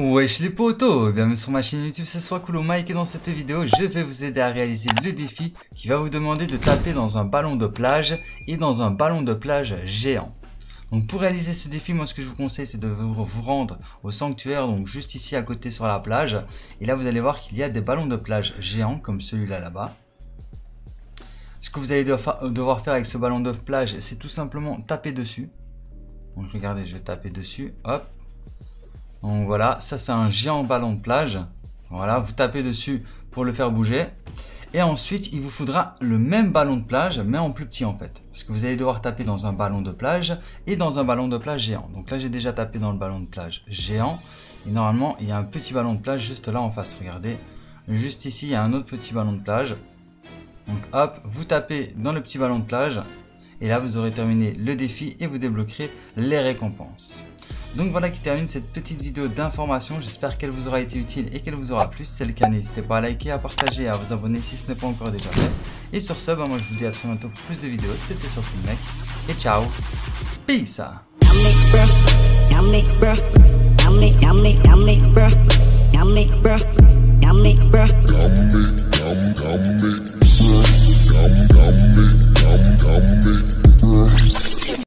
Wesh les potos, bienvenue sur ma chaîne YouTube, c'est soit cool Mike et dans cette vidéo je vais vous aider à réaliser le défi qui va vous demander de taper dans un ballon de plage et dans un ballon de plage géant. Donc pour réaliser ce défi, moi ce que je vous conseille c'est de vous rendre au sanctuaire, donc juste ici à côté sur la plage. Et là vous allez voir qu'il y a des ballons de plage géants comme celui-là là-bas. Ce que vous allez devoir faire avec ce ballon de plage, c'est tout simplement taper dessus. Donc regardez, je vais taper dessus, hop. Donc voilà, ça c'est un géant ballon de plage. Voilà, vous tapez dessus pour le faire bouger. Et ensuite, il vous faudra le même ballon de plage, mais en plus petit en fait. Parce que vous allez devoir taper dans un ballon de plage et dans un ballon de plage géant. Donc là, j'ai déjà tapé dans le ballon de plage géant. Et normalement, il y a un petit ballon de plage juste là en face, regardez. Juste ici, il y a un autre petit ballon de plage. Donc hop, vous tapez dans le petit ballon de plage. Et là, vous aurez terminé le défi et vous débloquerez les récompenses. Donc voilà qui termine cette petite vidéo d'information. J'espère qu'elle vous aura été utile et qu'elle vous aura plu. Si c'est le cas, n'hésitez pas à liker, à partager à vous abonner si ce n'est pas encore déjà fait. Et sur ce, bah, moi je vous dis à très bientôt pour plus de vidéos. C'était sur Mec et ciao. Peace.